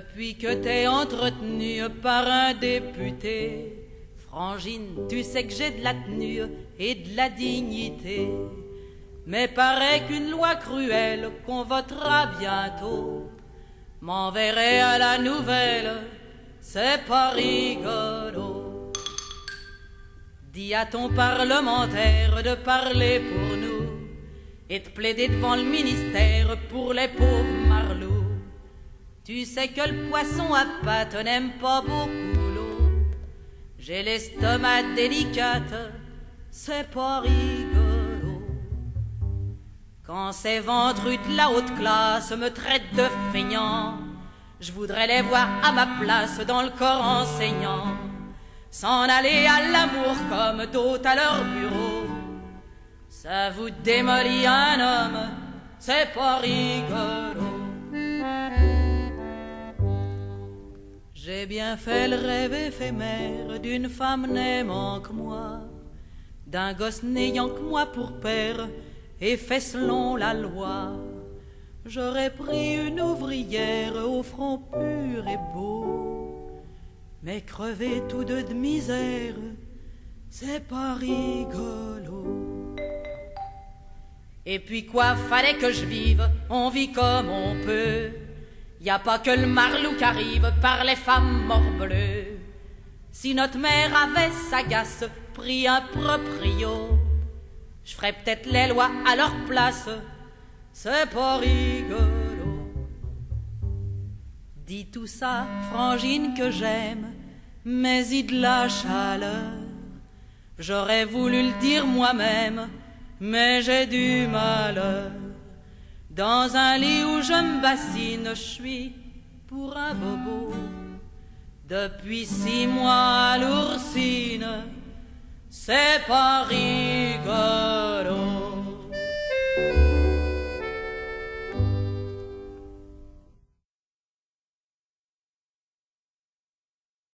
Depuis que t'es entretenu par un député, Frangine, tu sais que j'ai de la tenue et de la dignité. Mais paraît qu'une loi cruelle qu'on votera bientôt m'enverrait à la nouvelle, c'est pas rigolo. Dis à ton parlementaire de parler pour nous et de plaider devant le ministère pour les pauvres. Tu sais que le poisson à pattes n'aime pas beaucoup l'eau. J'ai l'estomac délicate, c'est pas rigolo. Quand ces ventrutes de la haute classe me traitent de feignant, je voudrais les voir à ma place dans le corps enseignant, s'en aller à l'amour comme d'autres à leur bureau. Ça vous démolit un homme, c'est pas rigolo. J'ai bien fait le rêve éphémère d'une femme n'aimant que moi, d'un gosse n'ayant que moi pour père, et fait selon la loi. J'aurais pris une ouvrière au front pur et beau, mais crever tous deux de misère, c'est pas rigolo. Et puis quoi, fallait que je vive, on vit comme on peut. Y a pas que le marlouk arrive par les femmes morbleues. Si notre mère avait sagace pris un proprio, je ferais peut-être les lois à leur place. C'est pas rigolo. Dis tout ça, frangine que j'aime, mais il de la chaleur. J'aurais voulu le dire moi-même, mais j'ai du malheur. Dans un lit où je me bassine, je suis pour un bobo. Depuis six mois l'oursine, c'est pas rigolo.